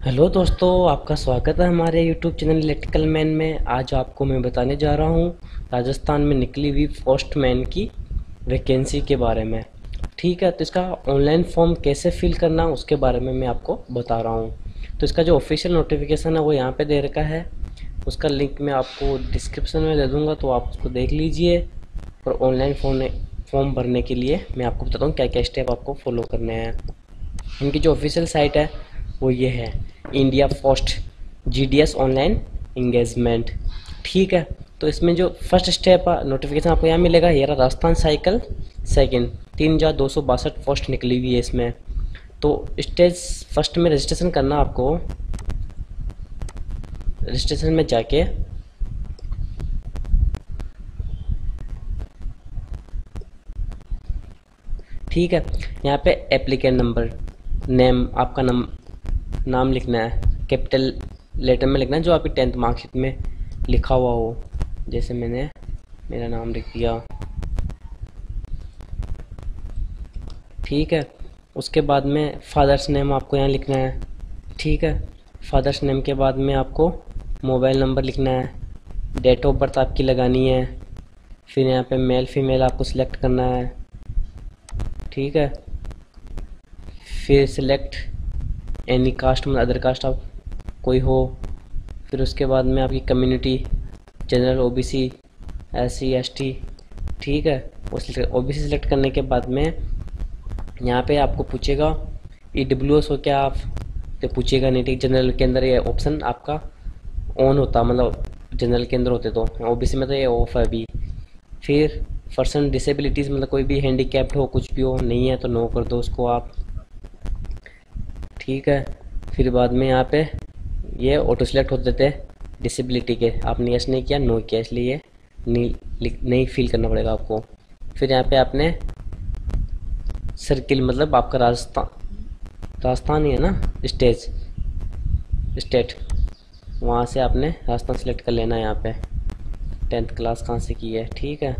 Hello दोस्तों, आपका स्वागत है हमारे यूट्यूब चैनल इलेक्ट्रिकल मैन में। आज आपको मैं बताने जा रहा हूँ राजस्थान में निकली हुई पोस्ट मैन की वैकेंसी के बारे में। ठीक है तो इसका ऑनलाइन फॉर्म कैसे फिल करना उसके बारे में मैं आपको बता रहा हूँ। तो इसका जो ऑफिशियल नोटिफिकेशन है, वो यहाँ पे दे रखा है। उसका लिंक मैं आपको डिस्क्रिप्शन में दे दूँगा तो आप उसको देख लीजिए और ऑनलाइन फॉर्म फॉर्म भरने के लिए मैं आपको बताता हूँ क्या क्या स्टेप आपको फॉलो करने हैं। इनकी जो ऑफिशियल साइट है वो ये है India first GDS online engagement ठीक है तो इसमें जो फ़र्स्ट स्टेप नोटिफिकेशन आपको यहाँ मिलेगा, ये राजस्थान साइकिल सेकंड तीन हज़ार दो सौ बासठ पोस्ट निकली हुई है इसमें। तो स्टेज फ़र्स्ट में रजिस्ट्रेशन करना आपको। रजिस्ट्रेशन में जाके ठीक है, यहाँ पे एप्लीकेंट नंबर नेम आपका नम नाम लिखना है। कैपिटल लेटर में लिखना है, जो आपकी टेंथ मार्कशीट में लिखा हुआ हो। जैसे मैंने मेरा नाम लिख दिया। ठीक है। उसके बाद में फादर्स नेम आपको यहाँ लिखना है। ठीक है। फादर्स नेम के बाद में आपको मोबाइल नंबर लिखना है। डेट ऑफ़ बर्थ आपकी लगानी है। फिर यहाँ पे मेल फीमेल आपको सिलेक्ट करना है। ठीक है। फिर सिलेक्ट एनी कास्ट मतलब अदर कास्ट आप कोई हो, फिर उसके बाद में आपकी community general OBC SC ST ठीक है? वो ओबीसी सिलेक्ट करने के बाद में यहाँ पे आपको पूछेगा ई डब्ल्यू एस हो क्या आप? तो पूछेगा नहीं, ठीक? जनरल के अंदर ये ऑप्शन आपका ऑन होता मतलब जनरल के अंदर होते तो। ओबीसी में तो ये ऑफ़ है अभी। फिर पर्सन डिसेबिलिटीज़ मतलब कोई भी हैंडीकैप्ड हो, कुछ भी हो, नहीं है तो नो कर दो उसको आप। ठीक है। फिर बाद में यहाँ पे ये ऑटो सेलेक्ट होते थे डिसेबिलिटी के। आपने यस नहीं किया नो किया, इसलिए ये नहीं नहीं फिल करना पड़ेगा आपको। फिर यहाँ पे आपने सर्किल मतलब आपका राजस्थान राजस्थान ही है ना स्टेज स्टेट वहाँ से आपने राजस्थान सेलेक्ट कर लेना है यहाँ पे। टेंथ क्लास कहाँ से की है, ठीक है।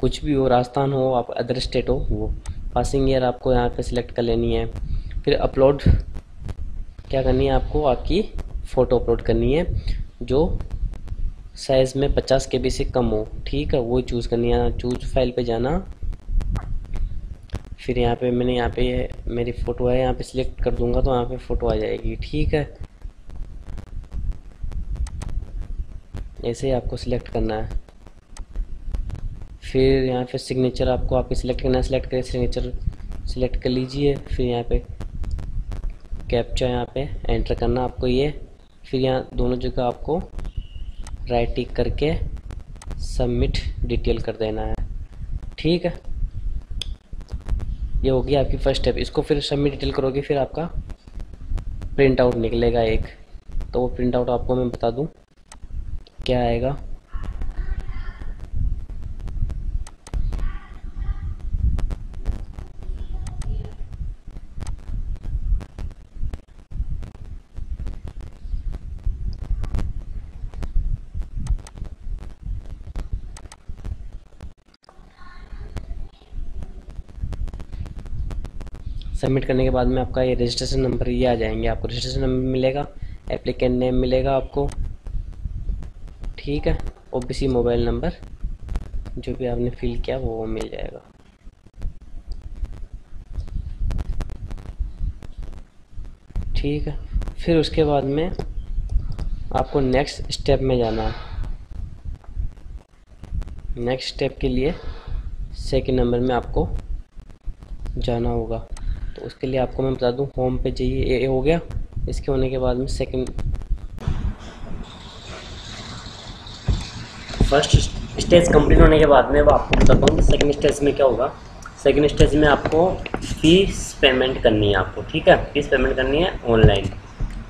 कुछ भी हो, राजस्थान हो, आप अदर स्टेट हो, वो। पासिंग ईयर आपको यहाँ पे सिलेक्ट कर लेनी है। फिर अपलोड क्या करनी है आपको? आपकी फ़ोटो अपलोड करनी है, जो साइज़ में 50 के से कम हो। ठीक है, वो चूज़ करनी है। चूज़ फ़ाइल पे जाना। फिर यहाँ पे मैंने यहाँ पे मेरी फ़ोटो है, यहाँ पे सिलेक्ट कर दूँगा तो यहाँ पे फ़ोटो आ जाएगी। ठीक है? ऐसे ही आपको सिलेक्ट करना है। फिर यहाँ पे सिग्नेचर आपको आपके सिलेक्ट करना है सिलेक्ट करें सिग्नेचर सिलेक्ट कर लीजिए। फिर यहाँ पे कैप्चा यहाँ पे एंटर करना आपको ये। फिर यहाँ दोनों जगह आपको राइट टिक करके सबमिट डिटेल कर देना है। ठीक है? ये होगी आपकी फ़र्स्ट स्टेप इसको फिर सबमिट डिटेल करोगे, फिर आपका प्रिंट आउट निकलेगा एक। तो वो प्रिंट आउट आपको मैं बता दूँ, क्या आएगा? सबमिट करने के बाद में आपका ये रजिस्ट्रेशन नंबर ये आ जाएँगे। आपको रजिस्ट्रेशन नंबर मिलेगा एप्लीकेंट नेम मिलेगा आपको। ठीक है? ओबीसी मोबाइल नंबर जो भी आपने फिल किया वो मिल जाएगा। ठीक है? फिर उसके बाद में आपको नेक्स्ट स्टेप में जाना है। नेक्स्ट स्टेप के लिए सेकंड नंबर में आपको जाना होगा। उसके लिए आपको मैं बता दूँ होम पे जाइए ए हो गया। इसके होने के बाद में सेकंड फ़र्स्ट स्टेज कंप्लीट होने के बाद में वो आपको बताता हूँ सेकंड स्टेज में क्या होगा। सेकंड स्टेज में आपको फ़ीस पेमेंट करनी है आपको, ठीक है? फ़ीस पेमेंट करनी है ऑनलाइन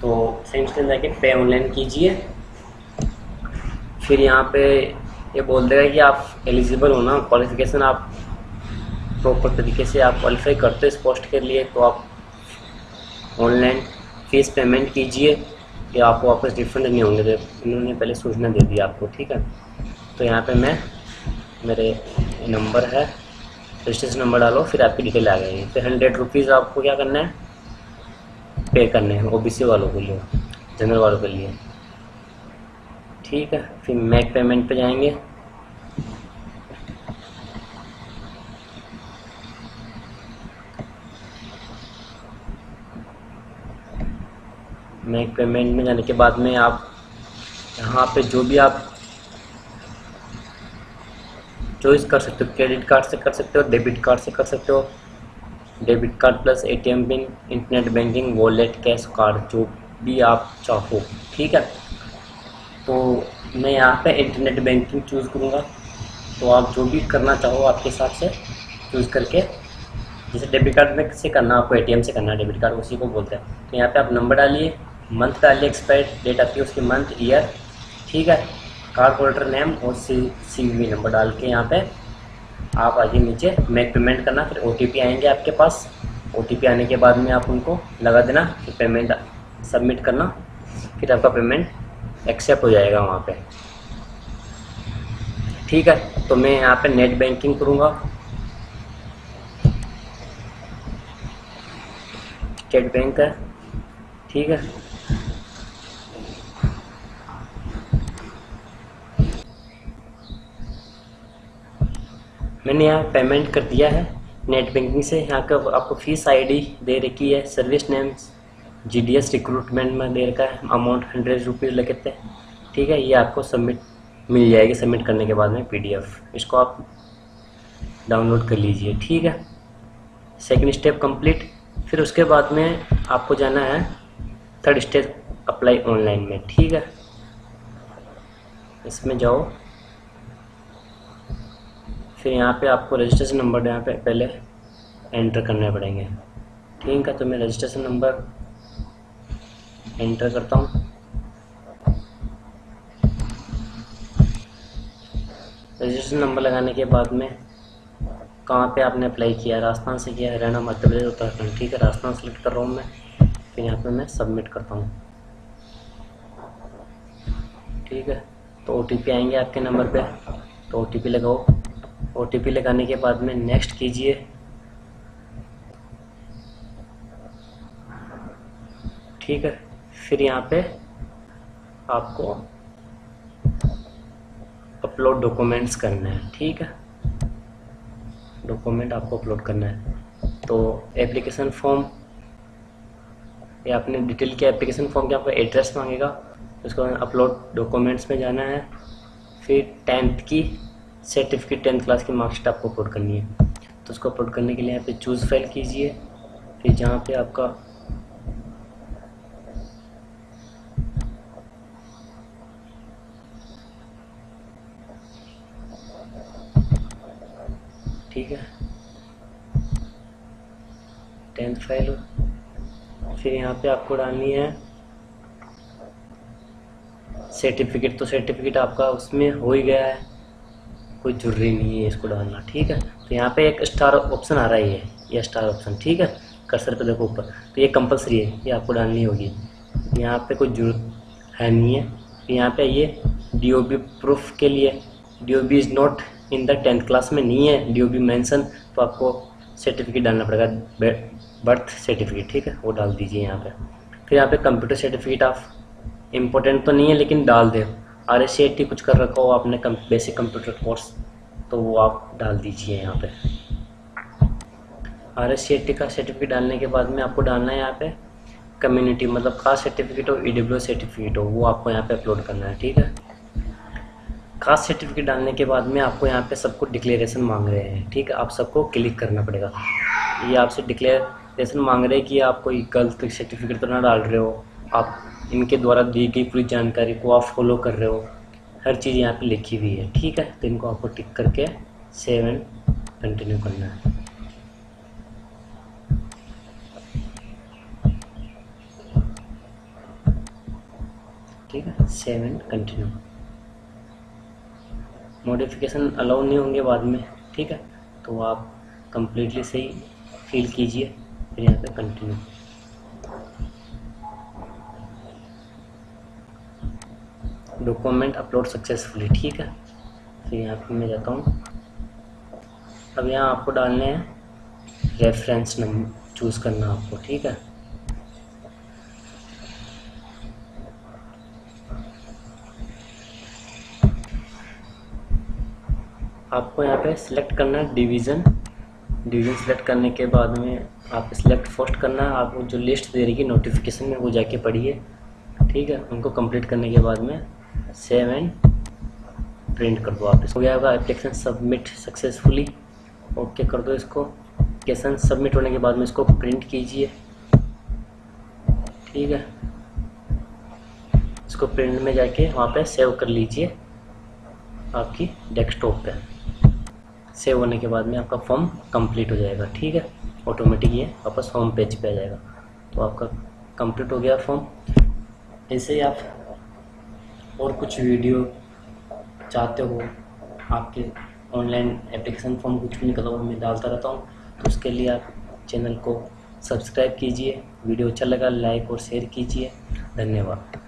तो सेकेंड स्टेज जाके पे ऑनलाइन कीजिए। फिर यहाँ पे ये बोल देगा कि आप एलिजिबल हो ना क्वालिफिकेशन आप प्रॉपर तरीके से आप क्वालिफाई करते हो इस पोस्ट के लिए तो आप ऑनलाइन फ़ीस पेमेंट कीजिए, या आपको वापस रिफंड नहीं होंगे। इन्होंने पहले सूचना दे दी आपको, ठीक है? तो यहाँ पे मैं, मेरे नंबर है रजिस्ट्रेशन नंबर डालो, फिर आपकी डिटेल आ गई फिर हंड्रेड रुपीज़ आपको क्या करना है? पे करने हैं ओबीसी वालों के लिए जनरल वालों के लिए। ठीक है? फिर मैक पेमेंट पे जाएँगे। मैक पेमेंट में जाने के बाद में आप यहाँ पे जो भी आप चॉइस कर सकते हो क्रेडिट कार्ड से कर सकते हो डेबिट कार्ड से कर सकते हो debit card plus ATM pin internet banking wallet cash card जो भी आप चाहो, ठीक है? तो मैं यहाँ पे इंटरनेट बैंकिंग चूज़ करूँगा। तो आप जो भी करना चाहो आपके हिसाब से चूज़ करके, जैसे डेबिट कार्ड में से करना आपको एटीएम से करना है डेबिट कार्ड उसी को बोलते हैं। तो यहाँ पे आप नंबर डालिए मंथ का डालिए एक्सपायर डेट आती है, उसकी मंथ ईयर ठीक है? कार्ड होल्डर नेम और सी सी वी नंबर डाल के यहाँ पे आप आगे नीचे मेक पेमेंट करना, फिर ओटीपी आएँगे आपके पास। ओटीपी आने के बाद में आप उनको लगा देना, फिर पेमेंट सबमिट करना, फिर आपका पेमेंट एक्सेप्ट हो जाएगा वहाँ पे। ठीक है तो मैं यहाँ पे नेट बैंकिंग करूँगा। स्टेट बैंक है, ठीक है? मैंने यहाँ पेमेंट कर दिया है। नेट बैंकिंग से यहाँ का आपको फ़ीस आईडी दे रखी है। Service name G D S recruitment में दे रखा है। अमाउंट हंड्रेड रुपीज़ लगे थे। ठीक है, ये आपको सबमिट मिल जाएगी सबमिट करने के बाद में पीडीएफ इसको आप डाउनलोड कर लीजिए। ठीक है सेकंड स्टेप कंप्लीट फिर उसके बाद में आपको जाना है थर्ड स्टेप अप्लाई ऑनलाइन में। ठीक है, इसमें जाओ। फिर यहाँ पे आपको रजिस्ट्रेशन नंबर यहाँ पे पहले एंटर करने पड़ेंगे। ठीक है तो मैं रजिस्ट्रेशन नंबर एंटर करता हूँ। रजिस्ट्रेशन नंबर लगाने के बाद में कहाँ पे आपने अप्लाई किया? राजस्थान से किया हरियाणा, मध्य प्रदेश, उत्तराखंड। ठीक है, राजस्थान सेलेक्ट कर रहा हूँ मैं। फिर यहाँ पे मैं सबमिट करता हूँ। ठीक है तो ओ आएँगे आपके नंबर पे। तो ओ लगाओ। ओटीपी लगाने के बाद में नेक्स्ट कीजिए। ठीक है, फिर यहाँ पे आपको अपलोड डॉक्यूमेंट्स करना है, ठीक है? डॉक्यूमेंट आपको अपलोड करना है। तो एप्लीकेशन फॉर्म या अपने डिटेल के एप्लीकेशन फॉर्म के आपको एड्रेस मांगेगा। उसको अपलोड डॉक्यूमेंट्स में जाना है। फिर टेंथ की सर्टिफिकेट टेंथ क्लास की मार्कशीट आपको अपलोड करनी है। तो उसको अपलोड करने के लिए यहाँ पे चूज़ फ़ाइल कीजिए। फिर जहाँ पे आपका ठीक है। टेंथ फ़ाइल फिर यहाँ पे आपको डालनी है सर्टिफिकेट तो सर्टिफिकेट आपका उसमें हो ही गया है। कोई ज़रूरी नहीं है इसको डालना, ठीक है? तो यहाँ पे एक स्टार ऑप्शन आ रहा है ये स्टार ऑप्शन ठीक है? कर्सर पे देखो ऊपर। तो ये कंपलसरी है, ये आपको डालनी होगी। यहाँ पे कोई ज़रूरत है नहीं है। तो यहाँ पे ये डी प्रूफ के लिए D O is not in the tenth class में नहीं है। डी ओ बी मैंसन तो आपको सर्टिफिकेट डालना पड़ेगा बर्थ सर्टिफिकेट ठीक है? वो डाल दीजिए यहाँ पे। फिर यहाँ पे कंप्यूटर सर्टिफिकेट ऑफ़ इम्पोर्टेंट तो नहीं है, लेकिन डाल दे। आर एस कुछ कर रखा हो आपने कम, बेसिक कंप्यूटर कोर्स तो वो आप डाल दीजिए यहाँ पे। आर एस का सर्टिफिकेट डालने के बाद में आपको डालना है यहाँ पे कम्युनिटी मतलब कास्ट सर्टिफिकेट हो ई डब्ल्यू सर्टिफिकेट हो वो आपको यहाँ पे अपलोड करना है ठीक है? कास्ट सर्टिफिकेट डालने के बाद में आपको यहाँ पे सबको डिक्लेरेशन मांग रहे हैं ठीक है? आप सबको क्लिक करना पड़ेगा। ये आपसे डिक्लेरेशन मांग रहे हैं कि आप कोई गलत सर्टिफिकेट तो ना डाल रहे हो आप इनके द्वारा दी गई पूरी जानकारी को आप फॉलो कर रहे हो। हर चीज़ यहाँ पे लिखी हुई है, ठीक है? तो इनको आपको टिक करके सेव एंड कंटिन्यू करना है। ठीक है? Save and continue modification allow नहीं होंगे बाद में, ठीक है? तो आप कंप्लीटली सही फील कीजिए, फिर यहाँ पे कंटिन्यू डॉक्यूमेंट अपलोड सक्सेसफुली ठीक है? फिर यहाँ पे मैं जाता हूँ। अब यहाँ आपको डालने हैं रेफरेंस नंबर चूज़ करना आपको, ठीक है? आपको यहाँ पे सिलेक्ट करना है डिवीज़न डिवीज़न सिलेक्ट करने के बाद में आप सिलेक्ट फ़र्स्ट करना है। आपको जो लिस्ट दे रही है नोटिफिकेशन में वो जाके पढ़िए, ठीक है? उनको कंप्लीट करने के बाद में सेव एंड प्रिंट कर दो आप इसको। गया होगा एप्लीकेशन सबमिट सक्सेसफुली ओके कर दो इसको। एप्लीकेशन सबमिट होने के बाद में इसको प्रिंट कीजिए। ठीक है। इसको प्रिंट में जाके वहाँ पे सेव कर लीजिए आपकी डेस्कटॉप पे। सेव होने के बाद में आपका फॉर्म कंप्लीट हो जाएगा। ठीक है? ऑटोमेटिक ये वापस होम पेज पे आ जाएगा। तो आपका कंप्लीट हो गया फॉर्म ऐसे ही आप और कुछ वीडियो चाहते हो, आपके ऑनलाइन एप्लीकेशन फॉर्म कुछ भी निकला मैं डालता रहता हूँ। तो उसके लिए आप चैनल को सब्सक्राइब कीजिए, वीडियो अच्छा लगा लाइक और शेयर कीजिए। धन्यवाद।